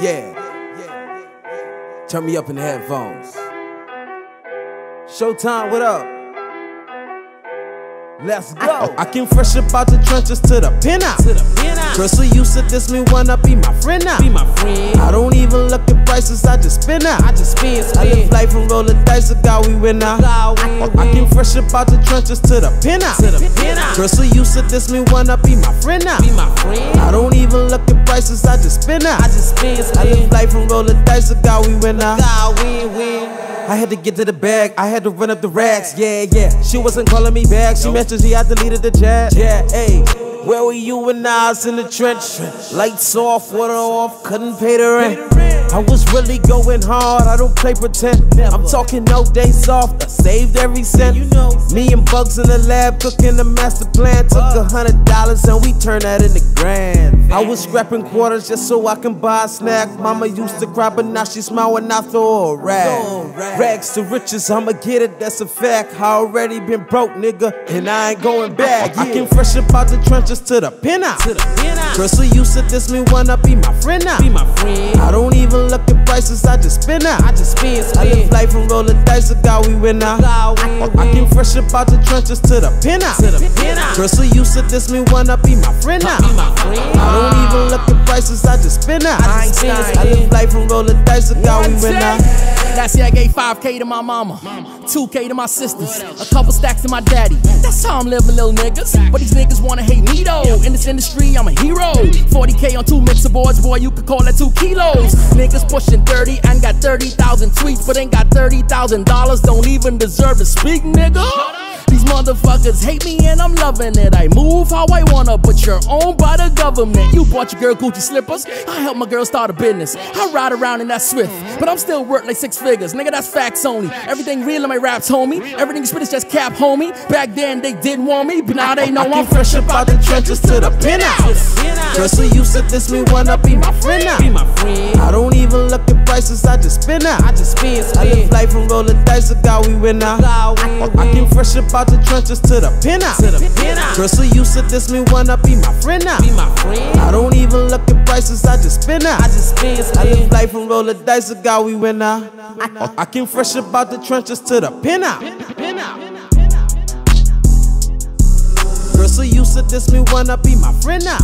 Yeah. Turn me up in the headphones. Showtime, what up? Let's go. I came fresh up out the trenches to the penthouse. To the penthouse. Girl, so used to this me wanna be my friend now. Be my friend. I don't even look at prices, I just spin out. I just spin, spin. I live life and roll the dice, so God we win now. God win, I win. came fresh up out the trenches to the penthouse. To the penthouse. Girl, so used to this me wanna be my friend now. Be my friend. I don't even look at prices, I just spin out. I just spin, spin. I live life and roll the dice, so God we win now. God win, win. I had to get to the bag, I had to run up the racks. Yeah, yeah. She wasn't calling me back. She mentioned she I deleted the chat. Yeah, hey. Where were you when I was in the trench? Lights off, water off, couldn't pay the rent. I was really going hard, I don't play pretend. I'm talking no days off, I saved every cent. Me and Bugs in the lab cooking the master plan. Took a hundred dollars and we turned that into grand. I was scrapping quarters just so I can buy a snack. Mama used to cry, but now she when I throw a rag. Rags to riches, I'ma get it, that's a fact. I already been broke, nigga, and I ain't going back. I came fresh up out the trenches to the penthouse. To the penthouse. Girl, so used to this me wanna be my friend now. Be my friend. I don't even look at prices, I just spin out. I just spin, I live life and roll the dice, so God we win now. God win, I came fresh up out the trenches to the penthouse. To the penthouse. Girl, so used to this me wanna be my friend now. Be my friend. I don't even look at prices, I just spin out. I spin, I live spin. life and roll the dice, we. Last year I gave 5K to my mama, 2K to my sisters, a couple stacks to my daddy. That's how I'm living, little niggas. But these niggas wanna hate me though. In this industry, I'm a hero. 40K on two mixer boards, boy, you could call that two kilos. Niggas pushing 30 and got 30,000 tweets, but ain't got $30,000. Don't even deserve to speak, nigga. Motherfuckers hate me and I'm loving it. I move how I wanna, but you're owned by the government. You bought your girl Gucci slippers. I help my girl start a business. I ride around in that Swift, but I'm still worth like six figures. Nigga, that's facts only. Everything real in my raps, homie. Everything you spit is just cap, homie. Back then they didn't want me, but now they know I I'm fresh fresh up out the trenches to the penthouse. Girl, so used to this me wanna be my friend now. Be my friend. I don't even look at prices, I just spin out. I just spin, I live life and roll the dice, so God we win now. Win, I win. came fresh up out the trenches to the penthouse. To the. Girl, so used to this me wanna be my friend now. Be my friend. I don't even look at prices, I just spin out. I just spin, I live life and roll the dice, so God we win out. I came fresh about the trenches to the penthouse. Girl, so used to this me wanna be my friend now.